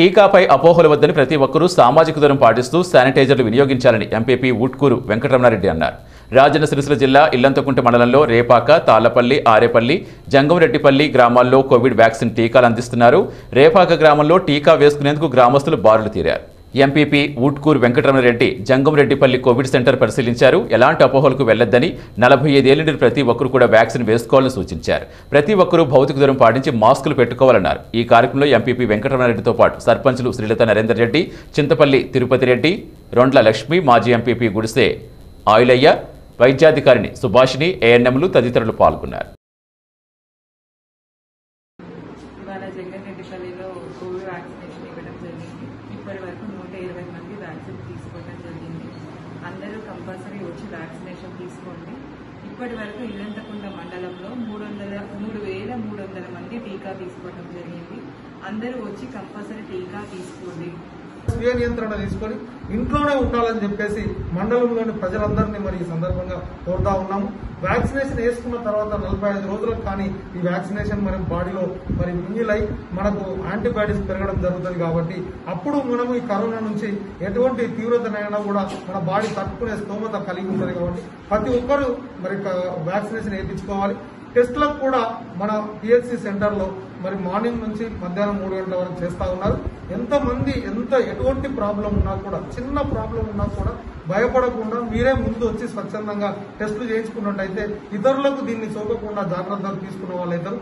టీకాపై అపోహలు వద్దని ప్రతి ఒక్కరూ సామాజిక దూరం పాటిస్తూ శానిటైజర్లు వినియోగించాలని ఎంపీపీ ఉట్కూరు వెంకటరమణారెడ్డి అన్నారు. రాజన్న సిరిసిల జిల్లా ఇల్లంతకుంట మండలంలో రేపాక తాళ్ళపల్లి ఆరేపల్లి జంగంరెడ్డిపల్లి గ్రామాల్లో కోవిడ్ వ్యాక్సిన్ టీకాలు అందిస్తున్నారు. రేపాక గ్రామంలో టీకా వేసుకునేందుకు గ్రామస్తులు బారులు తీరారు. MPP Utkur Venkataramanareddy Jangamreddipalli Covid centre పరిశీలించారు. ఎలాంటి అపోహలకు వెళ్ళొద్దని నలభై ఐదేళ్ళ నుండి ప్రతి ఒక్కరూ కూడా వ్యాక్సిన్ వేసుకోవాలని సూచించారు. ప్రతి ఒక్కరూ భౌతిక దూరం పాటించి మాస్కులు పెట్టుకోవాలన్నారు. ఈ కార్యక్రమంలో ఎంపీపీ వెంకటరమణరెడ్డితో పాటు సర్పంచులు శ్రీలత నరేందర్ రెడ్డి చింతపల్లి తిరుపతి రెడ్డి రొండ్ల లక్ష్మి మాజీ ఎంపీపీ గుడిసే ఆయులయ్య వైద్యాధికారిని సుభాషిణి ఏఎన్ఎంలు తదితరులు పాల్గొన్నారు. ఇవాళ జగన్రెడ్డిపల్లిలో కోవిడ్ వ్యాక్సినేషన్ ఇవ్వడం జరిగింది. ఇప్పటి వరకు నూట ఇరవై మంది వ్యాక్సిన్ తీసుకోవడం జరిగింది. అందరూ కంపల్సరీ వచ్చి వ్యాక్సినేషన్ తీసుకోండి. ఇప్పటి వరకు ఇల్లంతకుండ మండలంలో మూడు వందల మూడు వేల మూడు వందల మంది టీకా తీసుకోవడం జరిగింది. అందరూ వచ్చి కంపల్సరీ స్వీయ నియంత్రణ తీసుకొని ఇంట్లోనే ఉండాలని చెప్పేసి మండలంలోని ప్రజలందరినీ మరి ఈ సందర్భంగా కోరుతా ఉన్నాము. వ్యాక్సినేషన్ వేసుకున్న తర్వాత నలభై ఐదు రోజులకు కానీ ఈ వ్యాక్సినేషన్ మన బాడీలో మరి మింగిలై మనకు యాంటీబాడీస్ పెరగడం జరుగుతుంది కాబట్టి అప్పుడు మనము ఈ కరోనా నుంచి ఎటువంటి తీవ్రతనైనా కూడా మన బాడీ తట్టుకునే స్తోమత కలిగి ఉంటుంది కాబట్టి ప్రతి ఒక్కరూ మరి వ్యాక్సినేషన్ వేయించుకోవాలి. టెస్ట్లకు కూడా మన పిహెచ్సి సెంటర్లో మరి మార్నింగ్ నుంచి మధ్యాహ్నం మూడు గంటల వరకు చేస్తా ఉన్నారు. ఎంతమంది ఎంత ఎటువంటి ప్రాబ్లం ఉన్నా కూడా చిన్న ప్రాబ్లం ఉన్నా కూడా భయపడకుండా మీరే ముందు వచ్చి స్వచ్ఛందంగా టెస్టులు చేయించుకున్నట్టయితే ఇతరులకు దీన్ని సోకకుండా జాగ్రత్తలు తీసుకున్న వాళ్ళైతారు